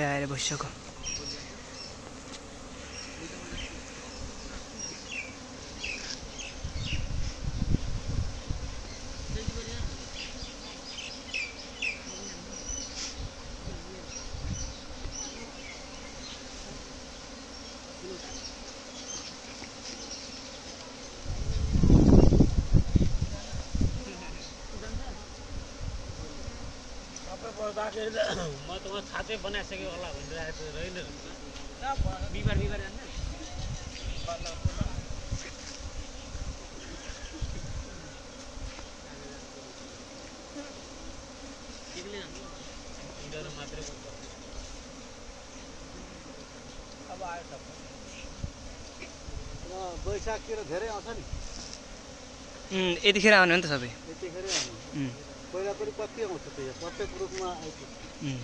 सबै आएर बसिसक्यो सबै पर्दाखेरि त म त उहाँ छातै बनाइसकेँ होला भनिरहेको छु यिनीहरू मात्रै गर्छ अब आयो सबै बैशाखतिर धेरै आउँछ नि। यतिखेर आउने हो नि त सबै। यतिखेरै आउने। उम्, पहिला पनि कति आउँछ त्यो प्रत्येक रूपमा उम्।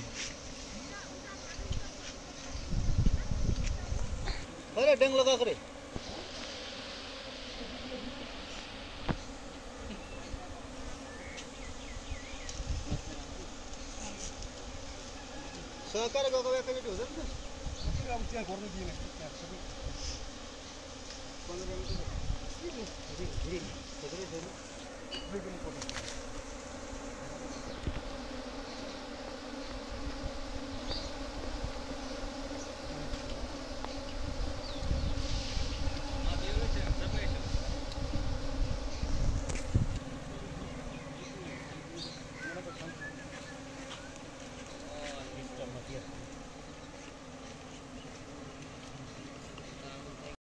खै गएको रे सहकार गएको एकैचोटि हुँदैन पन्ध्र मिनट